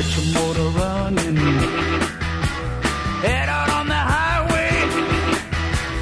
Get your motor running.